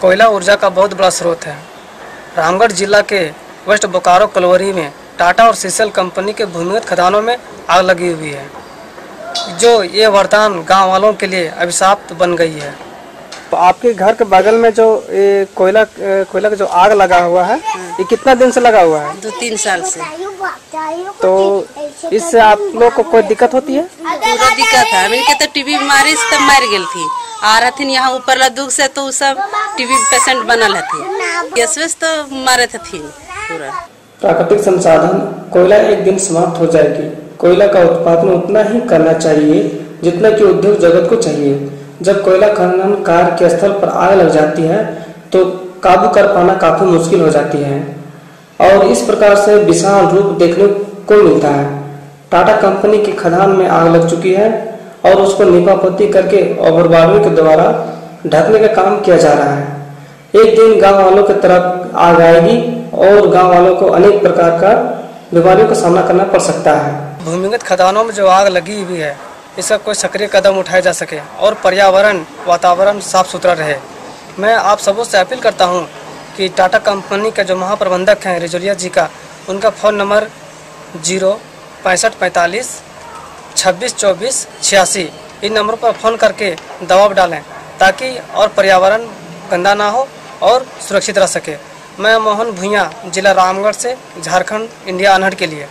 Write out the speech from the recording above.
कोयला ऊर्जा का बहुत बड़ा स्रोत है। रामगढ़ जिला के वेस्ट बोकारो कलवरी में टाटा और सीसेल कंपनी के भूमिगत खदानों में आग लगी हुई है जो ये वरदान गाँव वालों के लिए अभिशाप बन गई है। तो आपके घर के बगल में जो ये कोयला कोयला का जो आग लगा हुआ है ये कितना दिन से लगा हुआ है? दो तीन साल से। तो इससे आप लोग को कोई दिक्कत होती है? दिक्कत है। तो टीबी बीमारी तब मर गई थी। आ रहथिन यहाँ ऊपर ला दुख से तो सब टीबी पेशेंट बनल हथिन। तो मारे हथिन पूरा। प्राकृतिक संसाधन कोयला एक दिन समाप्त हो जाएगी। कोयला का उत्पादन उतना ही करना चाहिए जितना कि उद्योग जगत को चाहिए। जब कोयला खनन कार्य के स्थल पर आग लग जाती है तो काबू कर पाना काफ़ी मुश्किल हो जाती है। और इस प्रकार से विशाल रूप देखने को मिलता है। टाटा कंपनी की खदान में आग लग चुकी है। और उसको निपापत्ति करके ओवरवालों के द्वारा ढकने का काम किया जा रहा है। एक दिन गाँव वालों की तरफ़ आग आएगी और गाँव वालों को अनेक प्रकार का बीमारियों का सामना करना पड़ सकता है। भूमिगत खदानों में जो आग लगी हुई है, इसका कोई सक्रिय कदम उठाया जा सके और पर्यावरण, वातावरण साफ़ सुथरा रहे। मैं आप सबों से अपील करता हूँ कि टाटा कंपनी का जो महाप्रबंधक हैं, रिजोलिया जी का, उनका फ़ोन नंबर ज़ीरो पैंसठ पैंतालीस छब्बीस, चौबीस, छियासी, इन नंबर पर फ़ोन करके दबाव डालें ताकि और पर्यावरण गंदा ना हो और सुरक्षित रह सके। मैं मोहन भुइया, जिला रामगढ़ से, झारखंड, इंडिया, अनहट के लिए।